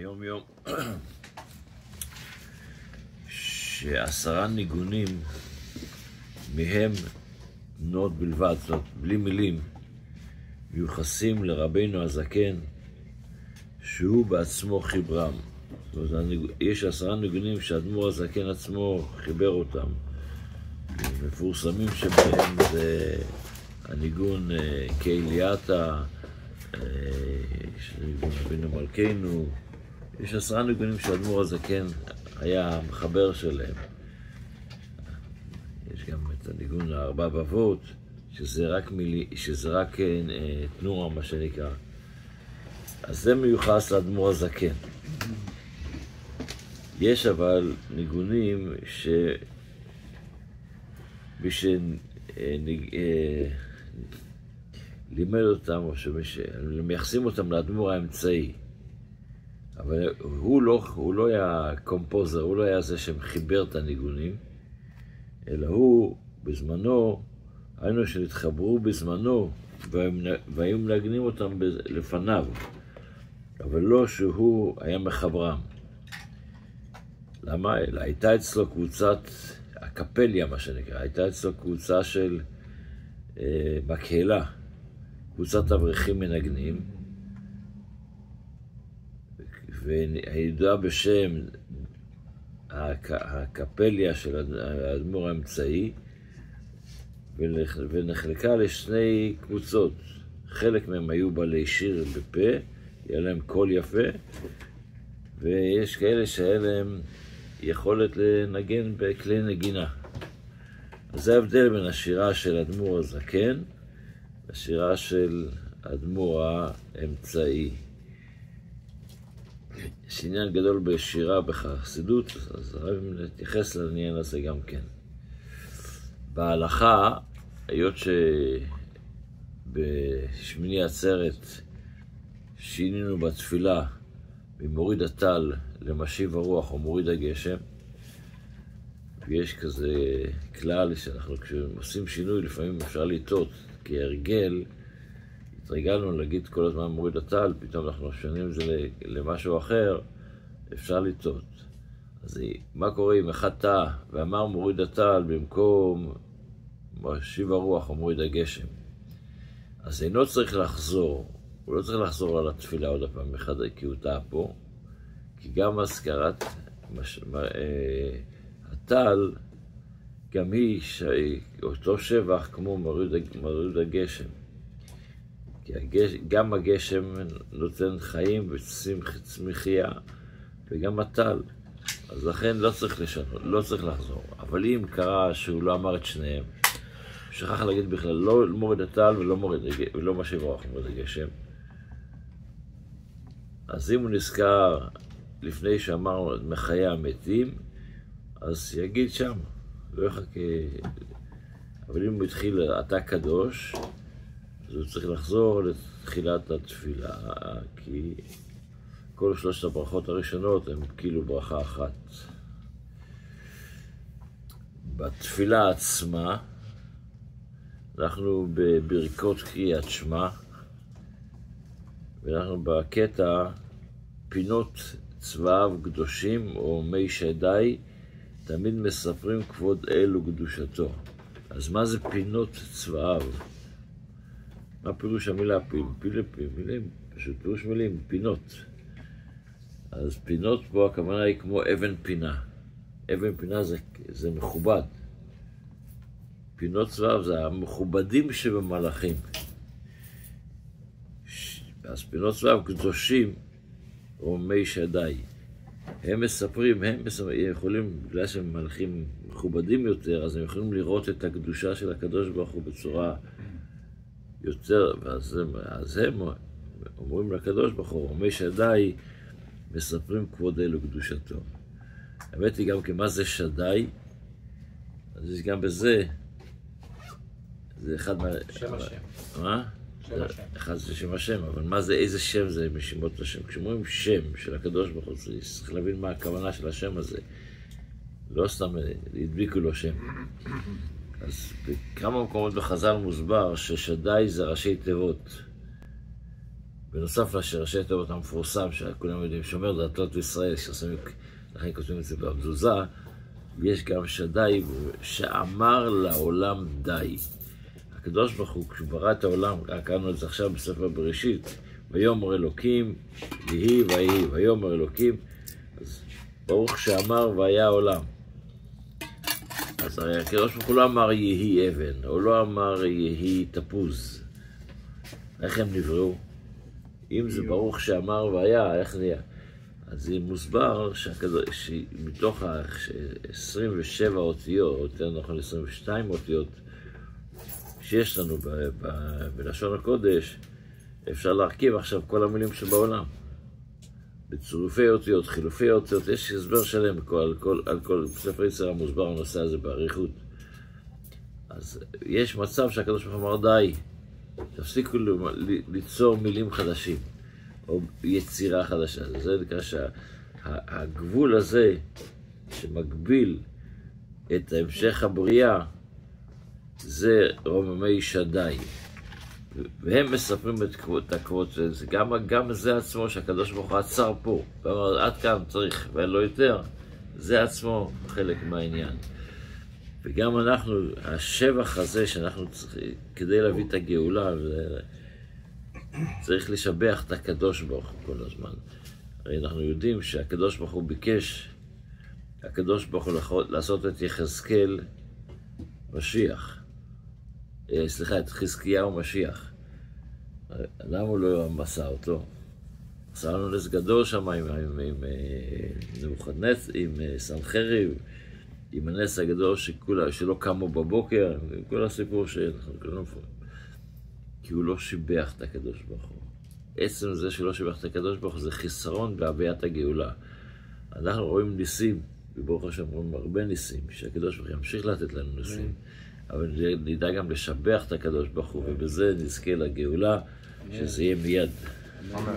יום יום שעשרה ניגונים מהם נוט בלבד, זאת אומרת, בלי מילים, מיוחסים לרבנו הזקן, שהוא בעצמו חיברם. זאת אומרת, יש עשרה ניגונים שהאדמו"ר הזקן עצמו חיבר אותם. מפורסמים שבהם זה הניגון קהיליאטה, ניגון רבינו מלכנו, יש עשרה ניגונים שהאדמו"ר הזקן היה המחבר שלהם. יש גם את הניגון הארבע בבות, שזה רק, מילי, שזה רק אה, תנועה, מה שנקרא. אז זה מיוחס לאדמו"ר הזקן. יש אבל ניגונים ש... מי שלימד אותם, או שמייחסים אותם לאדמו"ר האמצעי. אבל הוא לא, הוא לא היה קומפוזר, הוא לא היה זה שחיבר את הניגונים, אלא הוא, בזמנו, היינו שנתחברו בזמנו, והיו מנגנים אותם לפניו, אבל לא שהוא היה מחברם. למה? אלא הייתה אצלו קבוצת הקפליה, מה שנקרא, הייתה אצלו קבוצה של, אה, בקהילה, קבוצת אברכים מנגנים, והידועה בשם הקפליה של האדמו"ר האמצעי, ונחלקה לשני קבוצות. חלק מהם היו בעלי שיר בפה, היה להם קול יפה, ויש כאלה שהיה להם יכולת לנגן בכלי נגינה. אז זה ההבדל בין השירה של אדמו"ר הזקן לשירה של אדמו"ר האמצעי. יש עניין גדול בשירה בחסידות, אז הרב נתייחס לעניין הזה גם כן. בהלכה, היות שבשמיני עצרת שינינו בתפילה ממוריד הטל למשיב הרוח או מוריד הגשם, ויש כזה כלל שאנחנו כשעושים שינוי לפעמים אפשר לטעות, כהרגל התרגלנו להגיד כל הזמן מוריד הטל, פתאום אנחנו את זה למשהו אחר, אפשר לטעות. אז מה קורה אם אחד טעה ואמר מוריד הטל במקום משיב הרוח או מוריד הגשם? אז אינו צריך לחזור, הוא לא צריך לחזור על התפילה עוד פעם אחד כי הוא טעה פה, כי גם הזכרת מש... אה, הטל, גם היא. אותו שבח כמו מוריד הגשם. כי הגש, גם הגשם נותן חיים וצמחייה, וגם הטל. אז לכן לא צריך לשנות, לא צריך לחזור. אבל אם קרה שהוא לא אמר את שניהם, שכח להגיד בכלל, לא מוריד הטל ולא, מוריד, ולא משיב רוח מוריד הגשם, אז אם הוא נזכר לפני שאמרנו את מחיי המתים, אז יגיד שם, לא יחכה. אבל אם הוא התחיל, אתה קדוש, אז צריך לחזור לתחילת התפילה, כי כל שלושת הברכות הראשונות הן כאילו ברכה אחת. בתפילה עצמה, אנחנו בברכות קריאת שמע, ואנחנו בקטע פינות צבאיו קדושים או מי שדי, תמיד מספרים כבוד אל וקדושתו. אז מה זה פינות צבאיו? מה פירוש המילה פיל? פיל, מילים, פשוט פירוש מילים, פינות. אז פינות פה הכוונה היא כמו אבן פינה. אבן פינה זה, זה מכובד. פינות צבב זה המכובדים שבמלאכים. אז פינות צבב קדושים, או מי שדי. הם מספרים, הם מספרים, יכולים, בגלל שהם מלאכים מכובדים יותר, אז הם יכולים לראות את הקדושה של הקדוש ברוך הוא בצורה יותר, ואז הם, אז הם אומרים לקדוש ברוך הוא, מי שדי, מספרים כבוד אלו קדושתו. האמת היא גם כי מה זה שדי, אז יש גם בזה, זה אחד מה... שם השם. מה? שם השם. אחד זה שם השם, אבל מה זה, איזה שם זה משמות השם? כשאומרים שם של הקדוש ברוך הוא, צריך להבין מה הכוונה של השם הזה. לא סתם הדביקו לו שם. אז בכמה מקומות בחז"ל מוסבר ששדי זה ראשי תיבות. בנוסף לשראשי תיבות המפורסם, שכולם יודעים, שומר דתות ישראל, שעושים, לכן כותבים את זה במזוזה, יש גם שדי שאמר לעולם די. הקדוש ברוך הוא, כשהוא ברא את העולם, קראנו את זה עכשיו בספר בראשית, ויאמר אלוקים, יהי ויהי, ויאמר אלוקים, אז ברוך שאמר והיה העולם. אז הרי הקדוש ברוך הוא לא אמר יהי אבן, או לא אמר יהי תפוז. איך הם נבראו? אם זה ברוך שאמר והיה, איך נהיה? אז זה מוסבר שמתוך ה-27 אותיות, או יותר נכון 22 אותיות, שיש לנו ב, ב, בלשון הקודש, אפשר להרכיב עכשיו כל המילים שבעולם. בצירופי אותיות, חילופי אותיות, יש הסבר שלם על כל, על כל ספר יצר המוסבר הנושא הזה באריכות. אז יש מצב שהקדוש ברוך הוא אמר די, תפסיקו ליצור מילים חדשים, או יצירה חדשה. זה נקרא שהגבול הזה שמגביל את המשך הבריאה זה רוממי שדי. והם מספרים את, את זה גם, גם זה עצמו שהקדוש ברוך הוא עצר פה, ואמר עד כאן צריך ואין לו יותר, זה עצמו חלק מהעניין. וגם אנחנו, השבח הזה שאנחנו צריכים, כדי להביא את הגאולה, צריך לשבח את הקדוש ברוך הוא כל הזמן. הרי אנחנו יודעים שהקדוש ברוך הוא ביקש, הקדוש ברוך הוא לעשות את יחזקאל משיח. אה, סליחה, את חזקיהו משיח. למה הוא לא מסע אותו? עשה לנו נס גדול שם עם, עם, עם אה, נבוכדנץ, עם אה, סנחריב, עם הנס הגדול שכולה, שלא קמו בבוקר, עם כל הסיפור שאנחנו כולנו מפורדים. כי הוא לא שיבח את הקדוש ברוך הוא. עצם זה שלא שיבח את הקדוש ברוך הוא זה חיסרון בהוויית הגאולה. אנחנו רואים ניסים, וברוך השם רואים הרבה ניסים, שהקדוש ברוך הוא ימשיך לתת לנו ניסים. אבל נדע גם לשבח את הקדוש ברוך הוא, ובזה נזכה לגאולה, שזה יהיה מיד. אמן.